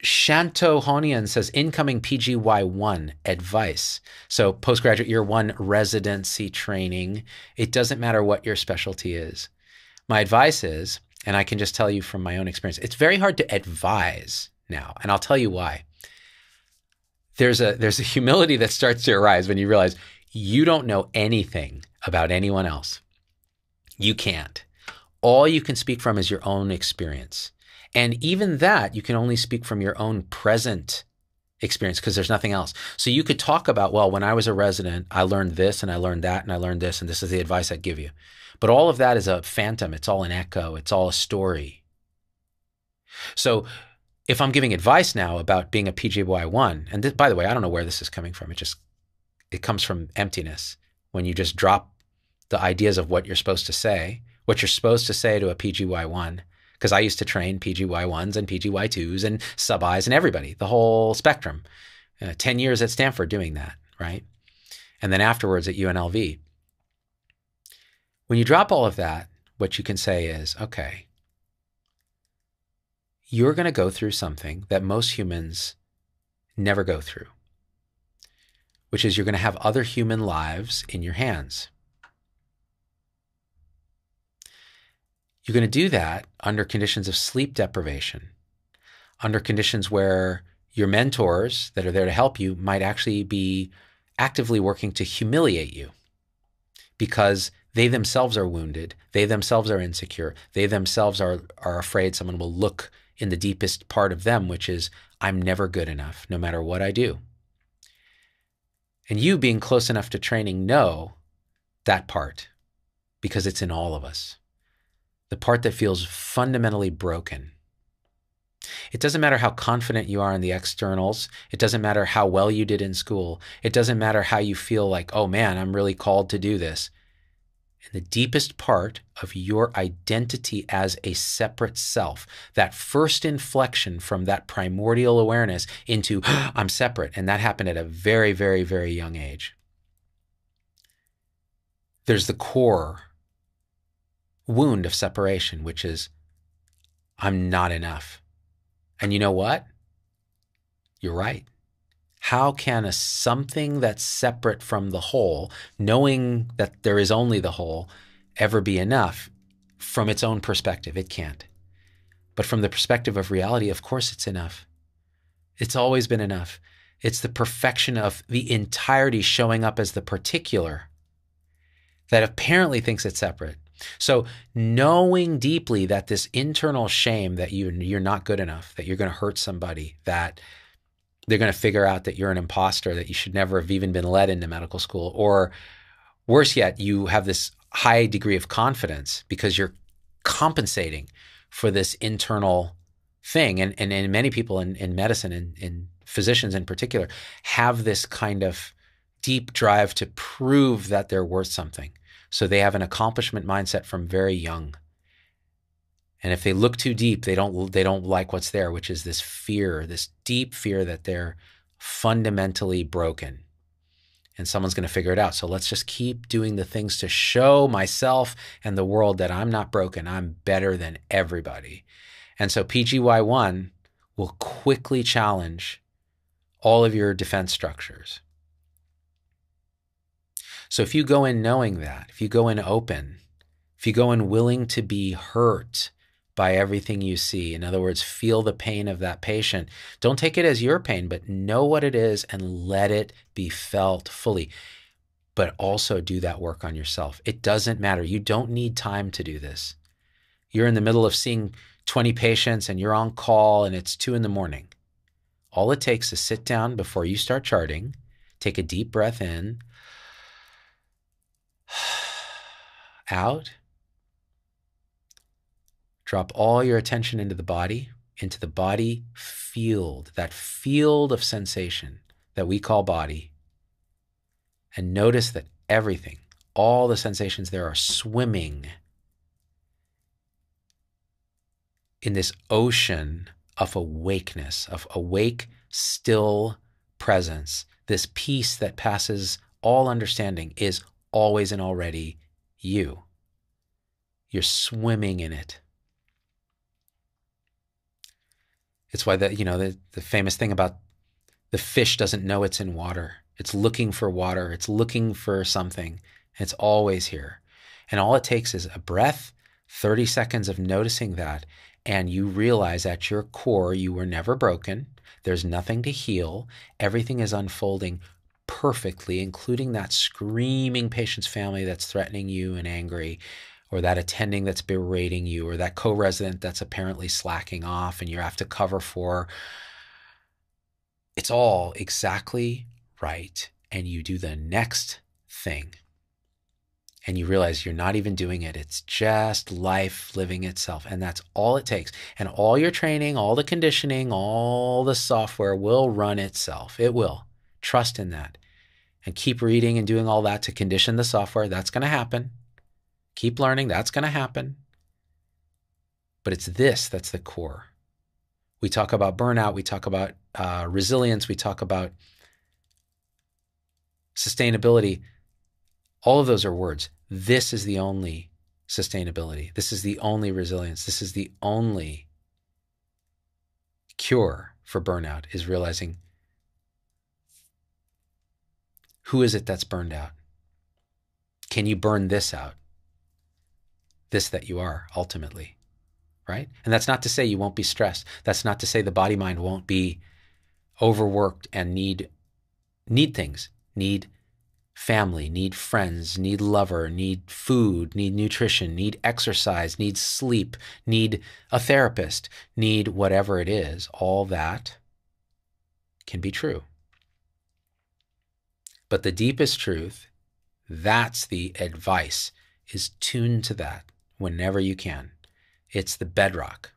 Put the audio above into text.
Shanto Honian says incoming PGY1 advice. So postgraduate year one residency training. It doesn't matter what your specialty is. My advice is, and I can just tell you from my own experience, it's very hard to advise now, and I'll tell you why. There's a there's a humility that starts to arise when you realize you don't know anything about anyone else. You can't. All you can speak from is your own experience. And even that, you can only speak from your own present experience because there's nothing else. So you could talk about, well, when I was a resident, I learned this and I learned that and I learned this, and this is the advice I'd give you. But all of that is a phantom. It's all an echo. It's all a story. So if I'm giving advice now about being a PGY1, and by the way, I don't know where this is coming from. It just, it comes from emptiness. When you just drop the ideas of what you're supposed to say, what you're supposed to say to a PGY1, because I used to train PGY1s and PGY2s and sub Is and everybody, the whole spectrum. Uh, 10 years at Stanford doing that, right? And then afterwards at UNLV. When you drop all of that, what you can say is, okay, you're going to go through something that most humans never go through, which is you're going to have other human lives in your hands. You're going to do that under conditions of sleep deprivation, under conditions where your mentors that are there to help you might actually be actively working to humiliate you because they themselves are wounded, they themselves are insecure, they themselves are, are afraid someone will look in the deepest part of them, which is, I'm never good enough, no matter what I do. And you being close enough to training know that part because it's in all of us the part that feels fundamentally broken. It doesn't matter how confident you are in the externals. It doesn't matter how well you did in school. It doesn't matter how you feel like, oh man, I'm really called to do this. In the deepest part of your identity as a separate self, that first inflection from that primordial awareness into, ah, I'm separate, and that happened at a very, very, very young age. There's the core wound of separation, which is, I'm not enough. And you know what? You're right. How can a something that's separate from the whole, knowing that there is only the whole, ever be enough from its own perspective? It can't. But from the perspective of reality, of course it's enough. It's always been enough. It's the perfection of the entirety showing up as the particular that apparently thinks it's separate. So knowing deeply that this internal shame that you you're not good enough, that you're going to hurt somebody, that they're going to figure out that you're an imposter, that you should never have even been led into medical school, or worse yet, you have this high degree of confidence because you're compensating for this internal thing. And and, and many people in, in medicine and in physicians in particular have this kind of deep drive to prove that they're worth something. So they have an accomplishment mindset from very young. And if they look too deep, they don't they don't like what's there, which is this fear, this deep fear that they're fundamentally broken. And someone's going to figure it out. So let's just keep doing the things to show myself and the world that I'm not broken. I'm better than everybody. And so PGY1 will quickly challenge all of your defense structures. So if you go in knowing that, if you go in open, if you go in willing to be hurt by everything you see, in other words, feel the pain of that patient, don't take it as your pain, but know what it is and let it be felt fully. But also do that work on yourself. It doesn't matter. You don't need time to do this. You're in the middle of seeing 20 patients and you're on call and it's two in the morning. All it takes is sit down before you start charting, take a deep breath in, out. Drop all your attention into the body, into the body field, that field of sensation that we call body. And notice that everything, all the sensations there are swimming in this ocean of awakeness, of awake, still presence. This peace that passes all understanding is always and already you. You're swimming in it. It's why the you know the, the famous thing about the fish doesn't know it's in water. It's looking for water. It's looking for something. It's always here. And all it takes is a breath, 30 seconds of noticing that, and you realize at your core you were never broken. There's nothing to heal. Everything is unfolding perfectly, including that screaming patient's family that's threatening you and angry, or that attending that's berating you, or that co resident that's apparently slacking off and you have to cover for. It's all exactly right. And you do the next thing and you realize you're not even doing it. It's just life living itself. And that's all it takes. And all your training, all the conditioning, all the software will run itself. It will. Trust in that. And keep reading and doing all that to condition the software. That's going to happen. Keep learning. That's going to happen. But it's this that's the core. We talk about burnout. We talk about uh, resilience. We talk about sustainability. All of those are words. This is the only sustainability. This is the only resilience. This is the only cure for burnout is realizing who is it that's burned out? Can you burn this out? This that you are ultimately, right? And that's not to say you won't be stressed. That's not to say the body mind won't be overworked and need need things, need family, need friends, need lover, need food, need nutrition, need exercise, need sleep, need a therapist, need whatever it is, all that can be true. But the deepest truth, that's the advice, is tune to that whenever you can. It's the bedrock.